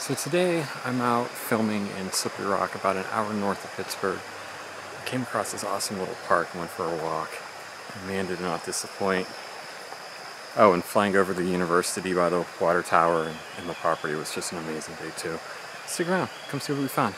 So today I'm out filming in Slippery Rock about an hour north of Pittsburgh. I came across this awesome little park and went for a walk. And man did not disappoint. Oh, and flying over the university by the water tower and, and the property was just an amazing day too. Stick around, come see what we found.